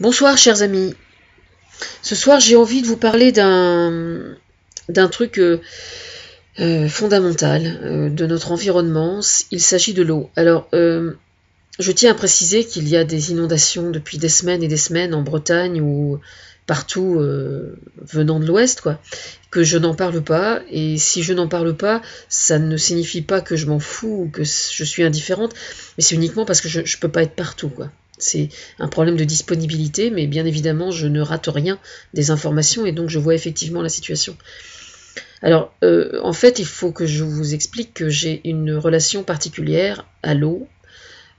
Bonsoir chers amis. Ce soir j'ai envie de vous parler d'un truc euh, euh, fondamental euh, de notre environnement. Il s'agit de l'eau. Alors je tiens à préciser qu'il y a des inondations depuis des semaines et des semaines en Bretagne ou partout venant de l'Ouest, quoi. Que je n'en parle pas. Et si je n'en parle pas, ça ne signifie pas que je m'en fous ou que je suis indifférente, mais c'est uniquement parce que je ne peux pas être partout, quoi. C'est un problème de disponibilité, mais bien évidemment, je ne rate rien des informations et donc je vois effectivement la situation. Alors, euh, en fait, il faut que je vous explique que j'ai une relation particulière à l'eau.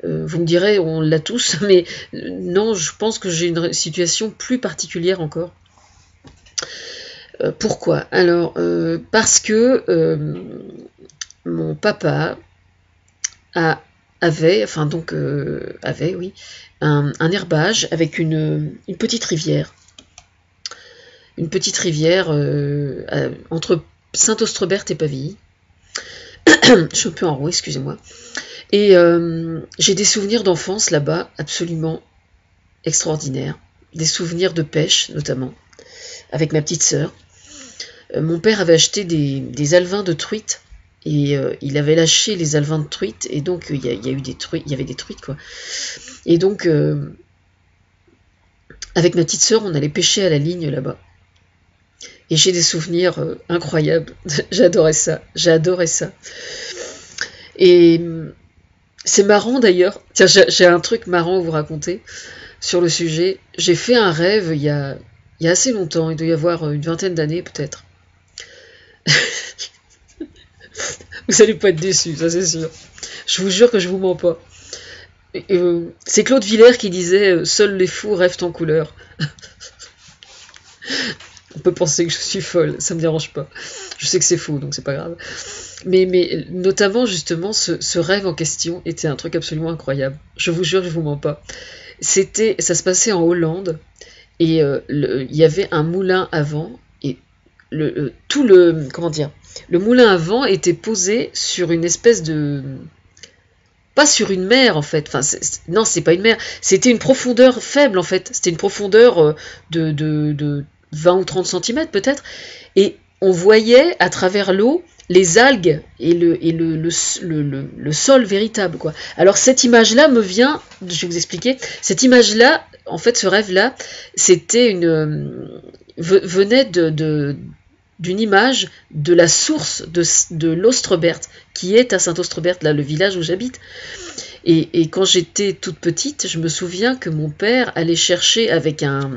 Euh, vous me direz, on l'a tous, mais euh, non, je pense que j'ai une situation plus particulière encore. pourquoi? Alors, parce que mon papa a avait, enfin donc euh, avait, oui, un, herbage avec une, petite rivière. Une petite rivière euh, entre Saint-Austrebert et Pavilly. Je suis un peu en roue, excusez-moi. Et euh, j'ai des souvenirs d'enfance là-bas absolument extraordinaires. Des souvenirs de pêche, notamment, avec ma petite sœur. mon père avait acheté des, des alevins de truite et euh, il avait lâché les alevins de truite et donc il y, eu des truites, il y avait des truites quoi. Et donc euh, avec ma petite sœur, on allait pêcher à la ligne là-bas. Et j'ai des souvenirs euh, incroyables. J'adorais ça, j'adorais ça. Et c'est marrant d'ailleurs. Tiens, j'ai un truc marrant à vous raconter sur le sujet. J'ai fait un rêve il y a assez longtemps, il doit y avoir une vingtaine d'années peut-être. Vous allez pas être déçus, ça c'est sûr. Je vous jure que je vous mens pas. Euh, c'est Claude Villers qui disait euh, Seuls les fous rêvent en couleur. On peut penser que je suis folle, ça me dérange pas. Je sais que c'est faux, donc c'est pas grave. Mais, mais notamment, justement, ce, rêve en question était un truc absolument incroyable. Je vous jure, je vous mens pas. C'était, ça se passait en Hollande, et euh, il y avait un moulin avant, le, tout le, comment dire, le moulin à vent était posé sur une espèce de pas sur une mer en fait. Enfin, non, c'est pas une mer. C'était une profondeur faible en fait. C'était une profondeur euh, de, de, 20 ou 30 cm peut-être. Et on voyait à travers l'eau les algues et le, et le, sol véritable. Alors cette image-là me vient, je vais vous expliquer, cette image-là, en fait ce rêve-là, c'était une... Euh, venait de d'une image de la source de, de qui est à Saint-Ostrebert, là, le village où j'habite. Et, quand j'étais toute petite, je me souviens que mon père allait chercher avec un,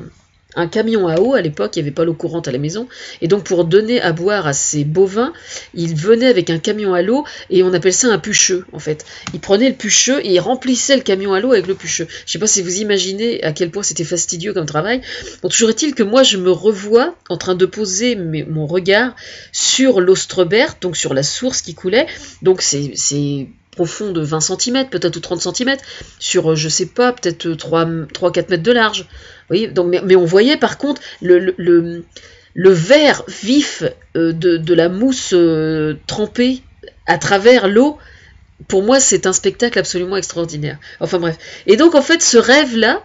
un camion à eau, à l'époque il n'y avait pas l'eau courante à la maison, et donc pour donner à boire à ces bovins, il venait avec un camion à l'eau, et on appelle ça un pucheux en fait. Il prenait le pucheux et il remplissait le camion à l'eau avec le pucheux. Je ne sais pas si vous imaginez à quel point c'était fastidieux comme travail. Bon, toujours est-il que moi je me revois en train de poser mon regard sur l'Ostrebert, donc sur la source qui coulait, donc c'est profond de 20 cm, peut-être ou 30 cm, sur, euh, je sais pas, peut-être 3-4 mètres de large. Vous donc, mais, on voyait par contre le, le, vert vif euh, de, la mousse euh, trempée à travers l'eau. Pour moi, c'est un spectacle absolument extraordinaire. Enfin bref. Et donc, en fait, ce rêve-là,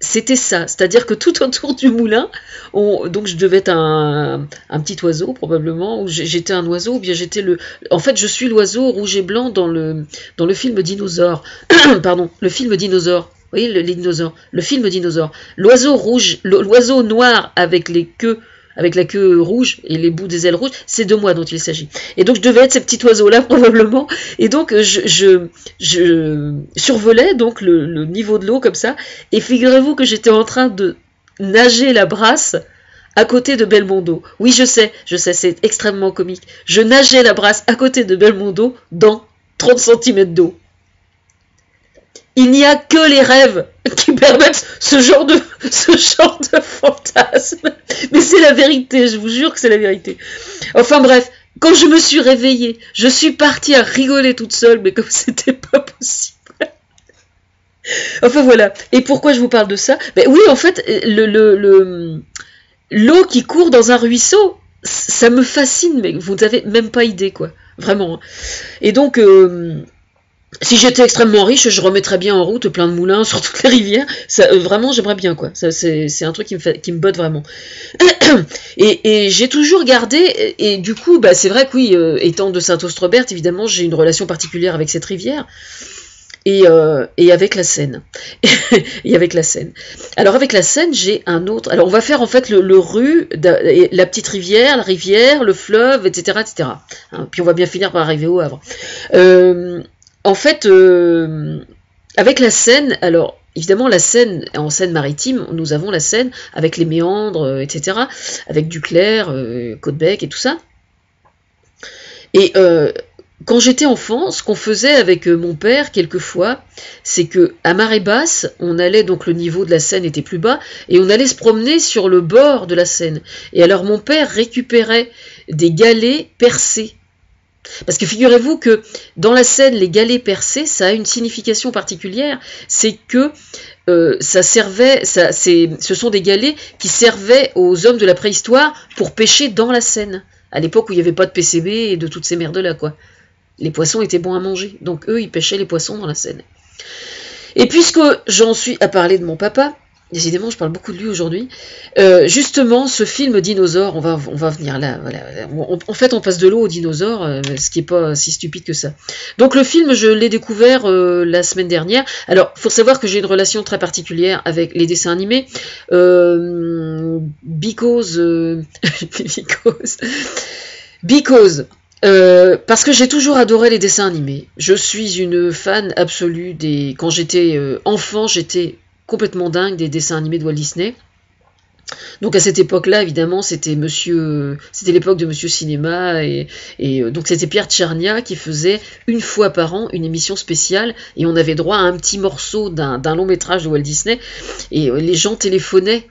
c'était ça, c'est-à-dire que tout autour du moulin, donc je devais être un, petit oiseau probablement, ou j'étais un oiseau, ou bien j'étais le... En fait, je suis l'oiseau rouge et blanc dans le, dans le film Dinosaure. Pardon, le film Dinosaure. Vous voyez, le, dinosaure, le film Dinosaure. L'oiseau rouge, l'oiseau noir avec les queues avec la queue rouge et les bouts des ailes rouges, c'est de moi dont il s'agit. Et donc je devais être ce petit oiseau-là probablement. Et donc je, survolais donc le, niveau de l'eau comme ça. Et figurez-vous que j'étais en train de nager la brasse à côté de Belmondo. Oui, je sais, je sais, c'est extrêmement comique. Je nageais la brasse à côté de Belmondo dans 30 cm d'eau. Il n'y a que les rêves qui permettent ce genre de, fantasme. Mais c'est la vérité, je vous jure que c'est la vérité. Enfin bref, quand je me suis réveillée, je suis partie à rigoler toute seule, mais comme c'était pas possible. Enfin voilà. Et pourquoi je vous parle de ça? Ben oui, en fait, le, le, l'eau qui court dans un ruisseau, ça me fascine, mais vous n'avez même pas idée, quoi. Vraiment. Et donc, euh, si j'étais extrêmement riche, je remettrais bien en route plein de moulins sur toutes les rivières. Euh, vraiment, j'aimerais bien. C'est un truc qui me, botte vraiment. et, j'ai toujours gardé, et, du coup, bah, c'est vrai que oui, euh, étant de Saint-Ostrobert, évidemment, j'ai une relation particulière avec cette rivière. Et, euh, avec la Seine. et avec la Seine. Alors avec la Seine, j'ai un autre. Alors on va faire en fait le, le rue, la petite rivière, la rivière, le fleuve, etc., etc. Hein, puis on va bien finir par arriver au Havre. Euh, en fait, euh, avec la Seine, alors évidemment la Seine, en Seine maritime, nous avons la Seine avec les méandres, euh, etc., avec Duclair, euh, et tout ça. Et quand j'étais enfant, ce qu'on faisait avec mon père quelquefois, c'est que à marée basse, on allait donc le niveau de la Seine était plus bas et on allait se promener sur le bord de la Seine. Et alors mon père récupérait des galets percés parce que figurez-vous que dans la scène, les galets percés, ça a une signification particulière, c'est que euh, ça servait, ça, ce sont des galets qui servaient aux hommes de la préhistoire pour pêcher dans la Seine, à l'époque où il n'y avait pas de PCB et de toutes ces merdes-là, quoi. Les poissons étaient bons à manger, donc eux, ils pêchaient les poissons dans la Seine. Et puisque j'en suis à parler de mon papa, Décidément, je parle beaucoup de lui aujourd'hui. Euh, justement, ce film dinosaure, on va, venir là. En fait, on passe de l'eau aux dinosaures, euh, ce qui est pas si stupide que ça. Donc, le film, je l'ai découvert euh, la semaine dernière. Alors, faut savoir que j'ai une relation très particulière avec les dessins animés. because, because, because. parce que j'ai toujours adoré les dessins animés. Je suis une fan absolue des. Quand j'étais enfant, j'étais complètement dingue des dessins animés de Walt Disney. Donc à cette époque-là, évidemment, c'était Monsieur, c'était l'époque de Monsieur Cinéma et, euh, donc c'était Pierre Tchernia qui faisait une fois par an une émission spéciale et on avait droit à un petit morceau d'un long métrage de Walt Disney et euh, les gens téléphonaient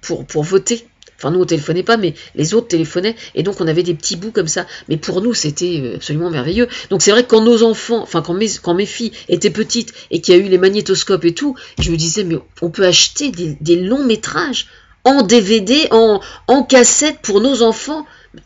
pour, pour voter Enfin, nous, on téléphonait pas, mais les autres téléphonaient, et donc on avait des petits bouts comme ça. Mais pour nous, c'était euh, absolument merveilleux. Donc c'est vrai que quand nos enfants, enfin quand mes, filles étaient petites et qu'il y a eu les magnétoscopes et tout, je me disais, mais on peut acheter des, longs métrages en DVD, en, en cassette pour nos enfants.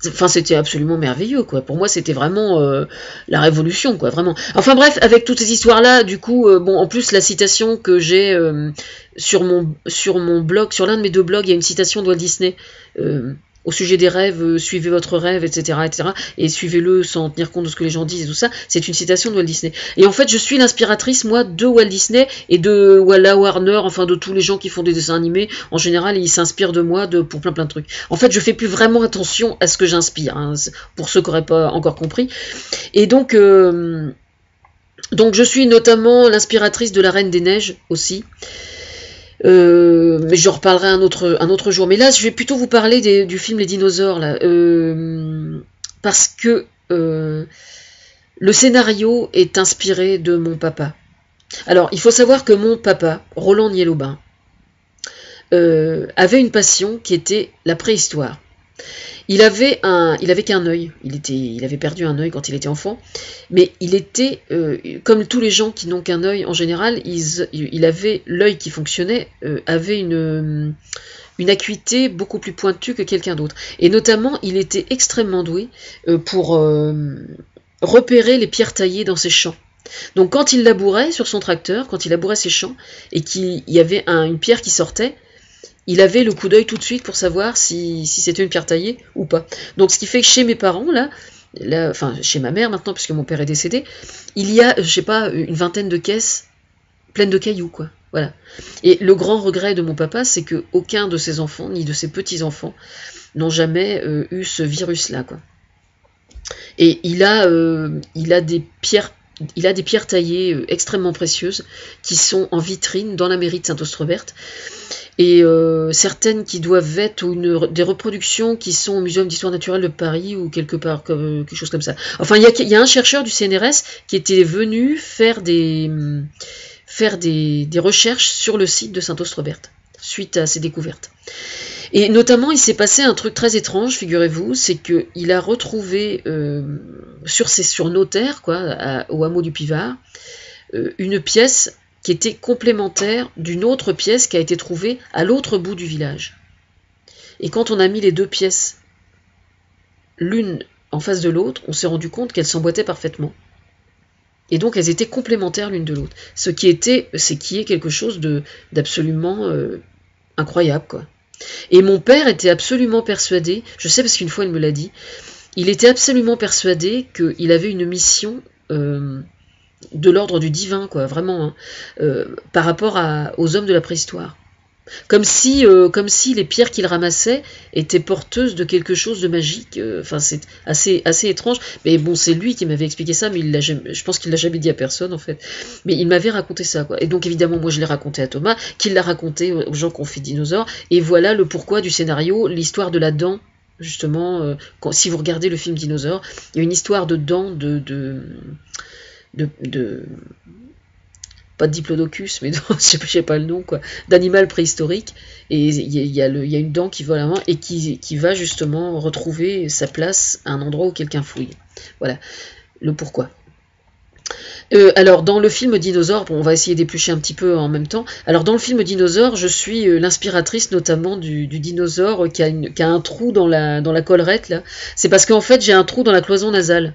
Enfin, c'était absolument merveilleux, quoi. Pour moi, c'était vraiment euh, la révolution, quoi, vraiment. Enfin bref, avec toutes ces histoires-là, du coup, euh, bon, en plus, la citation que j'ai euh, sur, mon, sur mon blog, sur l'un de mes deux blogs, il y a une citation de Walt Disney au sujet des rêves, euh, suivez votre rêve, etc., etc., et suivez-le sans tenir compte de ce que les gens disent et tout ça. C'est une citation de Walt Disney. Et en fait, je suis l'inspiratrice, moi, de Walt Disney et de Walla Warner, enfin de tous les gens qui font des dessins animés. En général, ils s'inspirent de moi pour plein plein de trucs. En fait, je fais plus vraiment attention à ce que j'inspire, hein, pour ceux qui n'auraient pas encore compris. Et donc, euh, donc je suis notamment l'inspiratrice de la Reine des Neiges aussi. Euh, mais j'en reparlerai un autre, jour. Mais là, je vais plutôt vous parler du film Les dinosaures, euh, parce que euh, le scénario est inspiré de mon papa. Alors, il faut savoir que mon papa, Roland Nielobin, avait une passion qui était la préhistoire. Il avait un, il avait qu'un œil. Il avait perdu un œil quand il était enfant, mais il était euh, comme tous les gens qui n'ont qu'un œil en général. il avait l'œil qui fonctionnait, euh, avait une une acuité beaucoup plus pointue que quelqu'un d'autre. Et notamment, il était extrêmement doué euh, pour repérer les pierres taillées dans ses champs. Donc quand il labourait sur son tracteur, quand il labourait ses champs, et qu'il y avait une pierre qui sortait, il avait le coup d'œil tout de suite pour savoir si, c'était une pierre taillée ou pas. Donc ce qui fait que chez mes parents, là, enfin chez ma mère maintenant, puisque mon père est décédé, il y a, je sais pas, une vingtaine de caisses pleines de cailloux, quoi. Voilà. Et le grand regret de mon papa, c'est que aucun de ses enfants, ni de ses petits-enfants, n'ont jamais euh, eu ce virus-là, quoi. Et il a, euh, il a des pierres il a des pierres taillées euh, extrêmement précieuses qui sont en vitrine dans la mairie de Saint-Austrebert et euh, certaines qui doivent être des reproductions qui sont au Muséum d'histoire naturelle de Paris ou quelque part comme, quelque chose comme ça. Enfin, il y a, un chercheur du CNRS qui était venu faire des, faire des, recherches sur le site de Saint-Austrebert suite à ces découvertes. Et notamment, il s'est passé un truc très étrange, figurez-vous, c'est qu'il a retrouvé euh, sur, ses, sur nos terres, quoi, au hameau du Pivard, euh, une pièce qui était complémentaire d'une autre pièce qui a été trouvée à l'autre bout du village. Et quand on a mis les deux pièces l'une en face de l'autre, on s'est rendu compte qu'elles s'emboîtaient parfaitement. Et donc elles étaient complémentaires l'une de l'autre. Ce qui était, c'est qui est quelque chose d'absolument euh, incroyable, quoi. Et mon père était absolument persuadé, je sais parce qu'une fois il me l'a dit, il était absolument persuadé qu'il avait une mission euh, de l'ordre du divin, quoi, vraiment, hein, euh, par rapport aux hommes de la préhistoire. Comme si, euh, comme si les pierres qu'il ramassait étaient porteuses de quelque chose de magique. Enfin, c'est assez, assez étrange. Mais bon, c'est lui qui m'avait expliqué ça, mais il je pense qu'il l'a jamais dit à personne en fait. Mais il m'avait raconté ça. Et donc évidemment, moi je l'ai raconté à Thomas, qui l'a raconté aux gens qui ont fait dinosaures. Et voilà le pourquoi du scénario, l'histoire de la dent justement, euh, si vous regardez le film Dinosaure, il y a une histoire de dents de, de, de, pas de diplodocus, mais je sais pas le nom, quoi, d'animal préhistorique, et il y, a, une dent qui vole à main et qui, va justement retrouver sa place à un endroit où quelqu'un fouille. Voilà le pourquoi. Euh, alors, dans le film Dinosaure, on va essayer d'éplucher un petit peu en même temps. Alors, dans le film Dinosaure, je suis euh, l'inspiratrice notamment du, dinosaure qui a, un trou dans la, collerette, là. C'est parce qu'en fait, j'ai un trou dans la cloison nasale.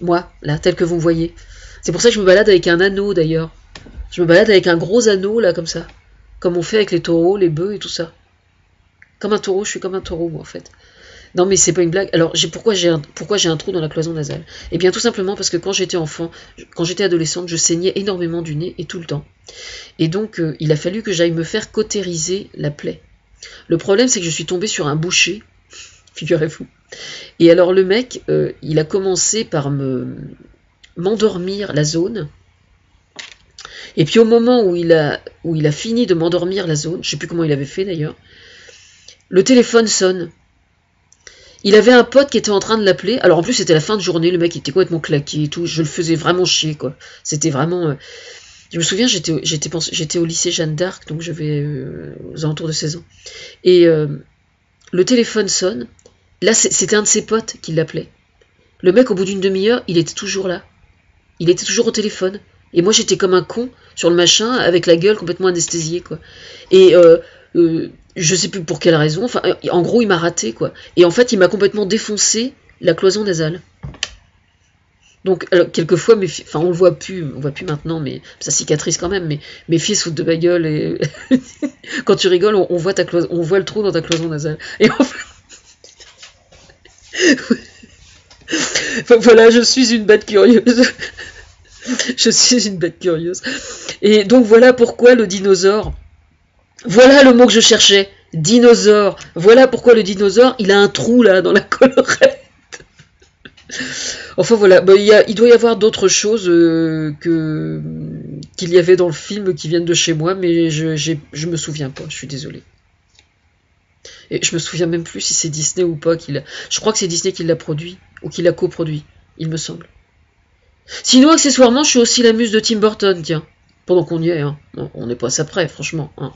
Moi, là, tel que vous voyez. C'est pour ça que je me balade avec un anneau, d'ailleurs. Je me balade avec un gros anneau, là, comme ça. Comme on fait avec les taureaux, les bœufs et tout ça. Comme un taureau, je suis comme un taureau, moi, en fait. Non, mais c'est pas une blague. Alors, pourquoi j'ai un, trou dans la cloison nasale? Eh bien, tout simplement parce que quand j'étais enfant, quand j'étais adolescente, je saignais énormément du nez et tout le temps. Et donc, euh, il a fallu que j'aille me faire cautériser la plaie. Le problème, c'est que je suis tombée sur un boucher, figurez-vous. Et alors, le mec, euh, il a commencé par me m'endormir la zone. Et puis au moment où il a, où il a fini de m'endormir la zone, je sais plus comment il avait fait d'ailleurs, le téléphone sonne. Il avait un pote qui était en train de l'appeler. Alors en plus c'était la fin de journée, le mec était complètement claqué et tout. Je le faisais vraiment chier quoi. C'était vraiment. Euh, je me souviens, j'étais j'étais au lycée Jeanne d'Arc, donc je vais euh, aux alentours de 16 ans. Et euh, le téléphone sonne. Là c'était un de ses potes qui l'appelait. Le mec au bout d'une demi-heure, il était toujours là. Il était toujours au téléphone. Et moi j'étais comme un con sur le machin avec la gueule complètement anesthésiée quoi. Et je sais plus pour quelle raison. Enfin, euh, en gros, il m'a raté, quoi. Et en fait, il m'a complètement défoncé la cloison nasale. Donc, quelquevois, mais enfin, on le voit plus, on voit plus maintenant, mais ça cicatrise quand même. Mais mes fils foutent de ma gueule et quand tu rigoles, on, voit ta cloison, on voit le trou dans ta cloison nasale. Et voilà, je suis une bête curieuse. je suis une bête curieuse. Et donc voilà pourquoi le dinosaure voilà le mot que je cherchais. Dinosaure. Voilà pourquoi le dinosaure, il a un trou là dans la collerette. Enfin voilà, bah, il, doit y avoir d'autres choses euh, qu'il y avait dans le film qui viennent de chez moi, mais je, me souviens pas, je suis désolé. Et je me souviens même plus si c'est Disney ou pas. Qu'il Je crois que c'est Disney qui l'a produit, ou qui l'a coproduit, il me semble. Sinon, accessoirement, je suis aussi la muse de Tim Burton, tiens. Pendant qu'on y est, hein. on n'est pas ça près, franchement. Hein.